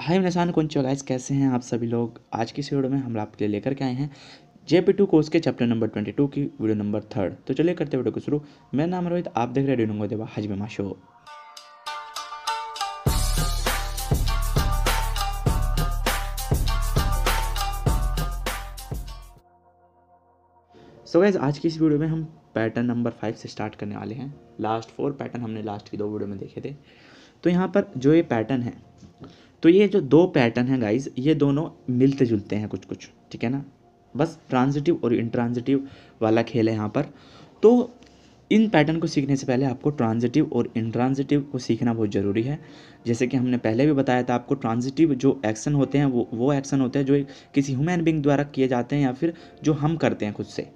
हाय निशान, कौन गाइस कैसे हैं आप सभी लोग? आज की इस वीडियो में हम आपके लिए लेकर के आए हैं जे पी टू कोर्स के चैप्टर नंबर ट्वेंटी टू की वीडियो नंबर थर्ड। तो चलिए करते वीडियो को शुरू। मेरा नाम रोहित, आप देख रहे हैं देवा हजमे शो। सो so गाइज़ आज की इस वीडियो में हम पैटर्न नंबर फाइव से स्टार्ट करने वाले हैं। लास्ट फोर पैटर्न हमने लास्ट की दो वीडियो में देखे थे। तो यहाँ पर जो ये पैटर्न है तो ये जो दो पैटर्न हैं गाइज़ ये दोनों मिलते जुलते हैं कुछ कुछ, ठीक है ना? बस ट्रांजिटिव और इंट्रांजिटिव वाला खेल है यहाँ पर। तो इन पैटर्न को सीखने से पहले आपको ट्रांजिटिव और इंट्रांजिटिव को सीखना बहुत ज़रूरी है। जैसे कि हमने पहले भी बताया था, आपको ट्रांजिटिव जो एक्शन होते हैं, वो वो एक्शन होते हैं जो किसी ह्यूमन बींग द्वारा किए जाते हैं या फिर जो हम करते हैं खुद से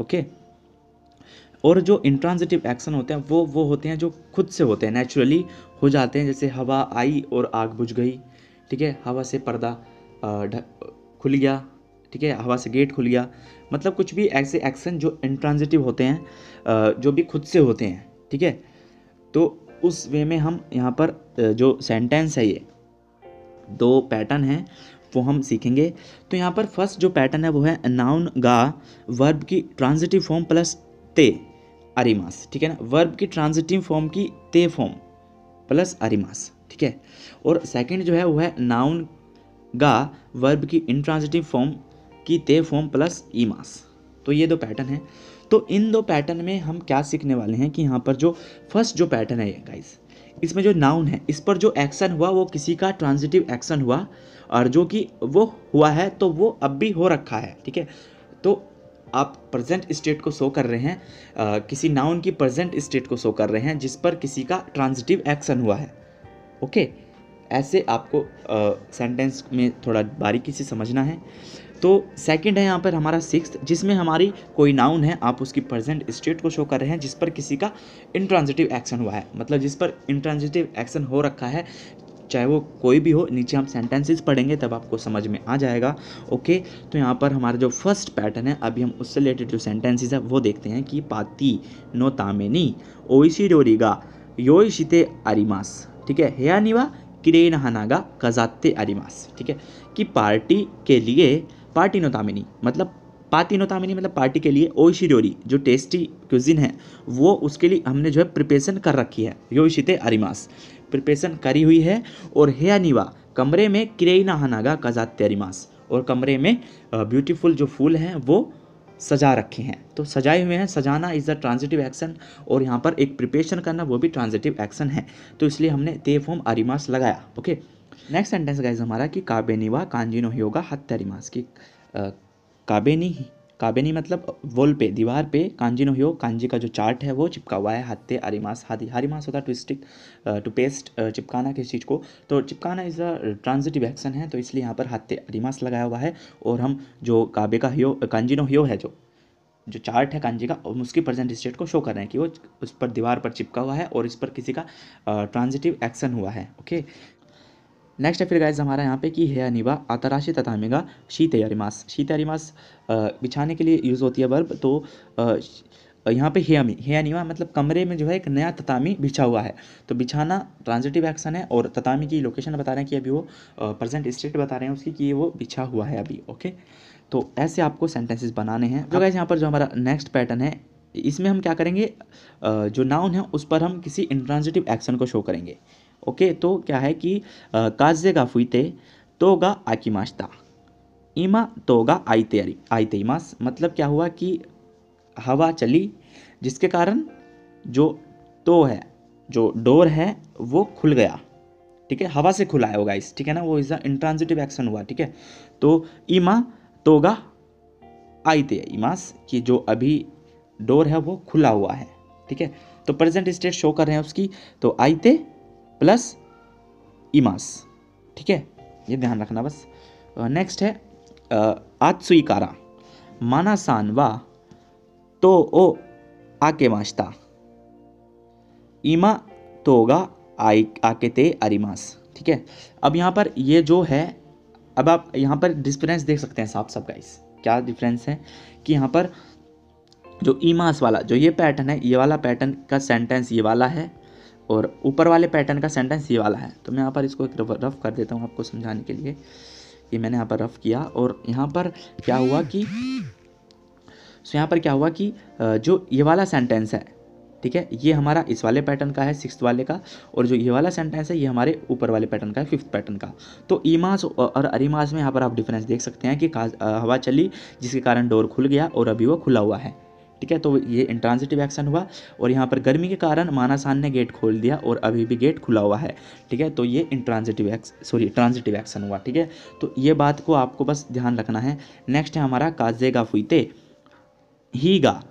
ओके और जो इंट्रांजिटिव एक्शन होते हैं, वो वो होते हैं जो खुद से होते हैं नेचुरली हो जाते हैं, जैसे हवा आई और आग बुझ गई। ठीक है, हवा से पर्दा खुल गया, ठीक है, हवा से गेट खुल गया। मतलब कुछ भी ऐसे एक्शन जो इंट्रांजिटिव होते हैं जो भी खुद से होते हैं, ठीक है? तो उस वे में हम यहाँ पर जो सेंटेंस है ये, दो पैटर्न हैं, वो हम सीखेंगे। तो यहाँ पर फ़र्स्ट जो पैटर्न है वो है नाउन गा वर्ब की ट्रांजिटिव फॉर्म प्लस ते अरिमास ठीक है ना? वर्ब की ट्रांजिटिव फॉर्म की ते फॉर्म प्लस अरिमास ठीक है? और सेकंड जो है वो है नाउन गा वर्ब की इंट्रांजिटिव फॉर्म की ते फॉर्म प्लस ई मास तो ये दो पैटर्न है। तो इन दो पैटर्न में हम क्या सीखने वाले हैं कि यहाँ पर जो फ़र्स्ट जो पैटर्न है गाइस इसमें जो नाउन है इस पर जो एक्शन हुआ वो किसी का ट्रांजिटिव एक्शन हुआ और जो कि वो हुआ है तो वो अब भी हो रखा है ठीक है? तो आप प्रेजेंट स्टेट को शो कर रहे हैं आ, किसी नाउन की प्रेजेंट स्टेट को शो कर रहे हैं जिस पर किसी का ट्रांजिटिव एक्शन हुआ है। ओके? ऐसे आपको सेंटेंस में थोड़ा बारीकी से समझना है। तो सेकंड है यहाँ पर हमारा सिक्स जिसमें हमारी कोई नाउन है, आप उसकी प्रेजेंट स्टेट को शो कर रहे हैं, जिस पर किसी का इंट्रांजिटिव एक्शन हुआ है। मतलब जिस पर इंट्रांजिटिव एक्शन हो रखा है, चाहे वो कोई भी हो, नीचे हम सेंटेंसेस पढ़ेंगे, तब आपको समझ में आ जाएगा। ओके? तो यहाँ पर हमारा जो फ़र्स्ट पैटर्न है, अभी हम उससे रिलेटेड जो सेंटेंसेस है, वो देखते हैं कि पाती नो तामेनी, ओइसी डोरीगा योशिते अरिमास। ठीक है? हेया निवा किरेन हनागा कजाते अरिमास, ठीक है? कि पार्टी के लिए, पार्टी नो तामिनी मतलब पार्टी नो तामिनी मतलब पार्टी के लिए ओइशिडोरी जो टेस्टी क्यूजिन है, वो उसके लिए हमने जो है प्रिपरेशन कर रखी है योशिते अरिमास। प्रिपरेशन करी हुई है, और हेया निवा कमरे में किरेना हनागा कजाते अरिमास, और कमरे में ब्यूटीफुल जो फूल हैं, वो सजा रखे हैं। तो सजाए हुए हैं, सजाना इज़ द ट्रांजिटिव एक्शन और यहाँ पर एक प्रिपरेशन करना, वो भी ट्रांजिटिव एक्शन है। तो इसलिए हमने ते फॉर्म आरिमास लगाया ओके नेक्स्ट सेंटेंस गाइज़ हमारा कि काबेनिवा कांजिनो होगा हत्यारिमास की काबेनी काबेनी मतलब वॉल पे, दीवार पे, कांजी नो हो कांजी का जो चार्ट है वो चिपका हुआ है हत्ते हरिमास हादी हरिमास होता है टू स्टिक टू पेस्ट चिपकाना किसी चीज़ को। तो चिपकाना इज़ अ ट्रांजिटिव एक्शन है तो इसलिए यहाँ पर हत्ते अरिमास लगाया हुआ है, और हम जो काबे का हियो, कांजी नो हियो है, जो जो चार्ट है कांजी का उसकी प्रेजेंट स्टेट को शो कर रहे हैं कि वो उस पर, दीवार पर चिपका हुआ है, और इस पर किसी का ट्रांजिटिव एक्शन हुआ है ओके नेक्स्ट है फिर गाइज़ हमारा यहाँ पे कि है अनिवा आतराशी तथामेगा शीत अरिमास शीत अरिमास बिछाने के लिए यूज़ होती है वर्ब तो यहाँ पे हेयामी। हेयानिवा मतलब कमरे में जो है एक नया ततामी बिछा हुआ है। तो बिछाना ट्रांजिटिव एक्शन है और ततामी की लोकेशन बता रहे हैं कि अभी वो प्रेजेंट स्टेट बता रहे हैं उसकी कि वो बिछा हुआ है अभी ओके तो ऐसे आपको सेंटेंसेस बनाने हैं। जो गाइज़ यहाँ पर जो हमारा नेक्स्ट पैटर्न है, इसमें हम क्या करेंगे? जो नाउन है उस पर हम किसी इंट्रांजिटिव एक्शन को शो करेंगे। ओके तो क्या है कि काजे गा फुईते, तोगा आकिमाश्ता। इमा तोगा आईते आईते इमास। मतलब क्या हुआ कि हवा चली, जिसके कारण जो तो है, जो डोर है, वो खुल गया। ठीक है, हवा से खुला है होगा इस ठीक है ना? वो इज़ इंट्रांजिटिव एक्शन हुआ, ठीक है? तो इमा तोगा आईते, इमास, कि जो अभी डोर है वो खुला हुआ है, ठीक है? तो प्रेजेंट स्टेट शो कर रहे हैं उसकी तो आईते प्लस इमास। ठीक है? ये ध्यान रखना बस। नेक्स्ट है आत्सुइकारा माना सान वा तो ओ आके माश्ता इमा तोगा आई आके ते अरिमास। ठीक है? अब यहाँ पर ये जो है, अब आप यहाँ पर डिफरेंस देख सकते हैं साफ़ साफ़ गाइस क्या डिफरेंस है? कि यहाँ पर जो ईमास वाला, जो ये पैटर्न है, ये वाला पैटर्न का सेंटेंस ये वाला है और ऊपर वाले पैटर्न का सेंटेंस ये वाला है। तो मैं यहाँ पर इसको एक रफ कर देता हूँ आपको समझाने के लिए ये मैंने यहाँ पर रफ किया। और यहाँ पर क्या हुआ कि सो यहाँ पर क्या हुआ कि जो ये वाला सेंटेंस है, ठीक है, ये हमारा इस वाले पैटर्न का है सिक्स वाले का, और जो ये वाला सेंटेंस है, ये हमारे ऊपर वाले पैटर्न का है फिफ्थ पैटर्न का। तो ईमास और अरिमास में यहाँ पर आप डिफरेंस देख सकते हैं कि हवा चली, जिसके कारण डोर खुल गया और अभी वो खुला हुआ है। ठीक है तो ये इंट्रांजिटिव एक्शन हुआ और यहाँ पर गर्मी के कारण मानासान ने गेट खोल दिया और अभी भी गेट खुला हुआ है, ठीक है तो ये intransitive ex sorry transitive action हुआ, ठीक है तो ये बात को आपको बस ध्यान रखना है। नेक्स्ट है हमारा काजेगा फुईते हीगा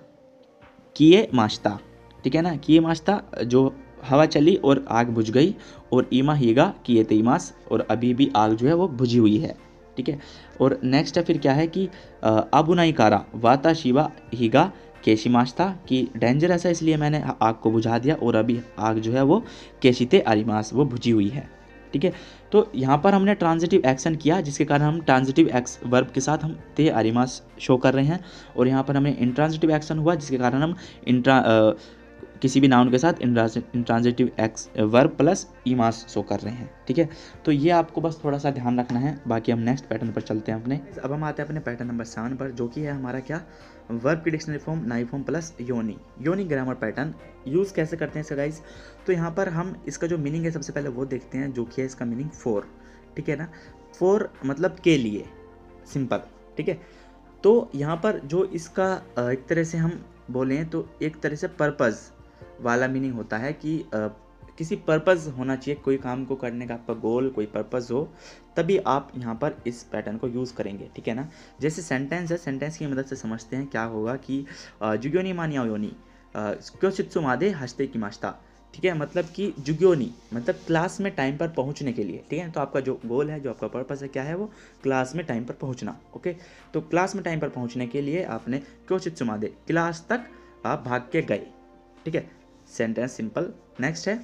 किए माश्ता, ठीक है ना, किए माश्ता, जो हवा चली और आग बुझ गई और ईमा हीगा किए तेईमास और अभी भी आग जो है वो बुझी हुई है, ठीक है, और नेक्स्ट है फिर क्या है कि अबुनाई कारा, वाता शिवा हीगा केशिमाश था कि डेंजरस है इसलिए मैंने आग को बुझा दिया और अभी आग जो है वो केशिते आरिमास वो बुझी हुई है। ठीक है? तो यहाँ पर हमने ट्रांजिटिव एक्शन किया, जिसके कारण हम ट्रांजिटिव एक्स वर्ब के साथ हम ते आरिमास शो कर रहे हैं। और यहाँ पर हमें इंट्रांजिटिव एक्शन हुआ, जिसके कारण हम इंट्रा किसी भी नाउन के साथ इंट्रांजिटिव एक्स वर्ब प्लस ईमास शो कर रहे हैं, ठीक है? तो ये आपको बस थोड़ा सा ध्यान रखना है, बाकी हम नेक्स्ट पैटर्न पर चलते हैं अपने। अब हम आते हैं अपने पैटर्न नंबर सेवन पर, जो कि है हमारा क्या? वर्ब की डिक्शनरी फॉर्म नाई फॉर्म प्लस योनी योनी ग्रामर पैटर्न यूज़ कैसे करते हैं इसका गाइज़ तो यहाँ पर हम इसका जो मीनिंग है सबसे पहले वो देखते हैं, जो कि है इसका मीनिंग फोर ठीक है ना? फोर मतलब के लिए सिंपल ठीक है? तो यहाँ पर जो इसका एक तरह से हम बोलें तो एक तरह से पर्पज़ वाला मीनिंग होता है कि किसी पर्पज़ होना चाहिए, कोई काम को करने का, आपका गोल कोई पर्पज़ हो, तभी आप यहाँ पर इस पैटर्न को यूज़ करेंगे, ठीक है ना? जैसे सेंटेंस है सेंटेंस की मदद से समझते हैं क्या होगा कि जुग्योनी मानिया योनी क्यों चित्सु मादे हँसते की माश्ता, ठीक है? मतलब कि जुग्योनी मतलब क्लास में टाइम पर पहुँचने के लिए, ठीक है? तो आपका जो गोल है, जो आपका पर्पस है, क्या है वो? क्लास में टाइम पर पहुँचना ओके तो क्लास में टाइम पर पहुँचने के लिए आपने क्यों चित्सुमादे क्लास तक आप भाग के गए, ठीक है? सेंटेंस सिंपल नेक्स्ट है,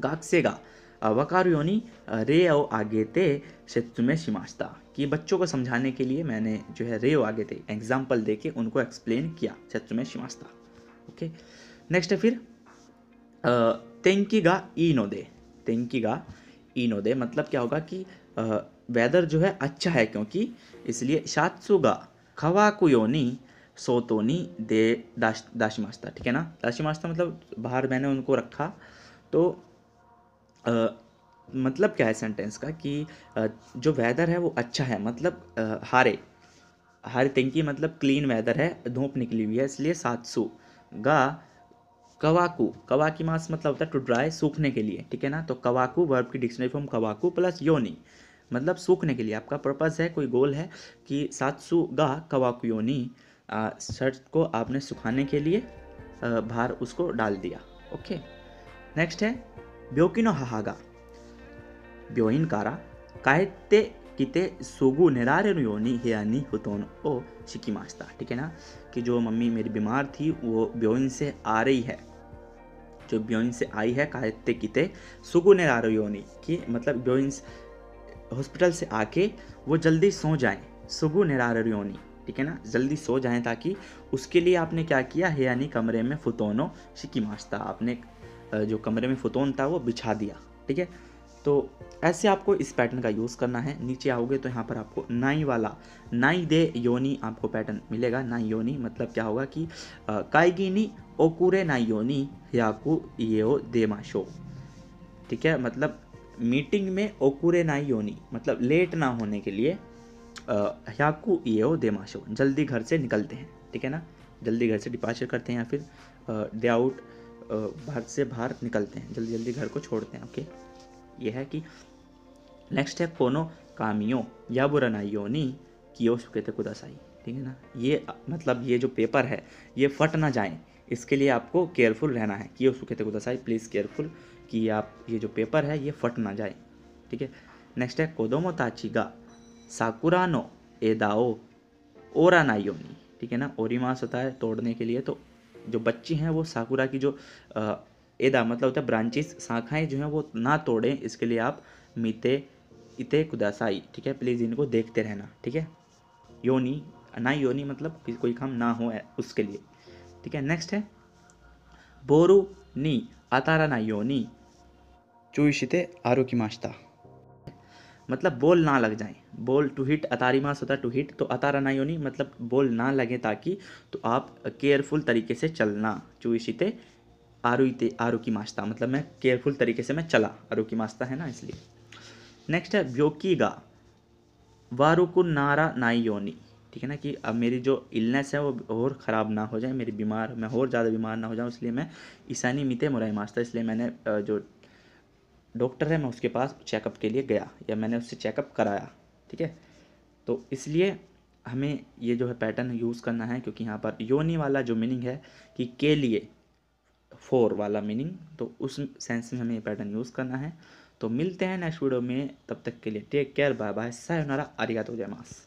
गाक्सेगा। वकार योनी रे ओ आगे थे में शिमाश्ता कि बच्चों को समझाने के लिए मैंने जो है रे ओ आगे थे एग्ज़ाम्पल दे के उनको एक्सप्लेन किया में शिमाश्ता ओके नेक्स्ट है फिर तेंकीगा ई नो दे। तेंकीगा ई नो दे मतलब क्या होगा कि वेदर जो है अच्छा है क्योंकि इसलिए शात्सुगा खवा कुयोनी सोतोनी दे दाश दाशिमास्ता ठीक है ना? दाशिमास्ता मतलब बाहर मैंने उनको रखा। तो आ, मतलब क्या है सेंटेंस का कि आ, जो वेदर है वो अच्छा है मतलब आ, हारे। हारे तिंकी मतलब क्लीन वेदर है धूप निकली हुई है इसलिए सातसु गा कवाकू। कवाकी मास मतलब होता है टू ड्राई सूखने के लिए ठीक है ना? तो कवाकू वर्ब की डिक्शनरी फॉर्म कवाकू प्लस योनी मतलब सूखने के लिए। आपका पर्पज़ है कोई गोल है कि सातसु गा कवाकू योनी शर्ट को आपने सुखाने के लिए बाहर उसको डाल दिया। ओके। नेक्स्ट है, ब्योकिनो हाहागा। ब्योइन कारा, कायते किते सुगु निरारे योनी हियानी हुतोन ओ शिकी मास्ता ठीक है ना? कि जो मम्मी मेरी बीमार थी, वो ब्योइन से आ रही है। जो ब्योइन से आई है, कायते किते सुगु निरारे योनी, कि मतलब ब्योइन हॉस्पिटल से आके वो जल्दी सो जाए, सुगु निरार योनी। ठीक है ना? जल्दी सो जाएँ ताकि उसके लिए आपने क्या किया? है यानी कमरे में फुतोनो शिकी मास्ता आपने जो कमरे में फुतोन था वो बिछा दिया, ठीक है? तो ऐसे आपको इस पैटर्न का यूज़ करना है। नीचे आओगे तो यहाँ पर आपको नाई वाला, नाई दे योनी आपको पैटर्न मिलेगा। नाई योनी मतलब क्या होगा कि काइगिनी ओकुरे नाई योनी याकू ये ओ दे माशो ठीक है? मतलब मीटिंग में ओकुरे नाई योनी मतलब लेट ना होने के लिए ह्याकू ईओ देमाशो। जल्दी घर से निकलते हैं, ठीक है ना? जल्दी घर से डिपार्चर करते हैं या फिर डे आउट घर से बाहर निकलते हैं। जल्दी जल्दी घर को छोड़ते हैं ओके ये है कि नेक्स्ट है कोनो कामियो, या बुरा नी कियो सुकेते कुदासाई, ठीक है ना? ये मतलब ये जो पेपर है, ये फट ना जाए। इसके लिए आपको केयरफुल रहना है। कियो सुकेते कुदासाई प्लीज़ केयरफुल कि आप, ये जो पेपर है, ये फट ना जाए, ठीक है? नेक्स्ट है कोदोमो ताचिगा साकुरानो एदाओ ओरा नाइयोनी ठीक है ना? ओरिमास होता है तोड़ने के लिए तो जो बच्ची हैं वो साकुरा की जो एदा मतलब होता है ब्रांचेस, शाखाएँ जो हैं वो ना तोड़ें, इसके लिए आप मीते, इते कुदासाई, ठीक है? प्लीज़ इनको देखते रहना, ठीक है? योनी, ना योनी मतलब कोई काम ना हो उसके लिए, ठीक है? नेक्स्ट है, बोरू नी अतारा ना योनी चुईशिते आरो की माश्ता। मतलब बोल ना लग जाए। बोल टू हिट अतारी मास होता है टू हिट तो अतारा ना योनी मतलब बोल ना लगे ताकि तो आप केयरफुल तरीके से चलना। चुईशिते आरुते आरु की मास्ता मतलब मैं केयरफुल तरीके से मैं चला। आरु की मास्ता है ना इसलिए। नेक्स्ट है व्योकीगा वारुकु नारा नाई योनी। ठीक है ना कि अब मेरी जो इलनेस है, वो और ख़राब ना हो जाए, मेरी बीमार, मैं और ज़्यादा बीमार ना हो जाऊँ, इसलिए मैं ईसानी मिते मुराई मास्ता, इसलिए मैंने जो डॉक्टर है, मैं उसके पास चेकअप के लिए गया या मैंने उससे चेकअप कराया, ठीक है? तो इसलिए हमें ये जो है पैटर्न यूज़ करना है, क्योंकि यहाँ पर योनी वाला जो मीनिंग है कि के लिए फोर वाला मीनिंग तो उस सेंस में हमें ये पैटर्न यूज़ करना है। तो मिलते हैं नेक्स्ट वीडियो में, तब तक के लिए टेक केयर बाय बाय सायोनारा आरिगातो जयमास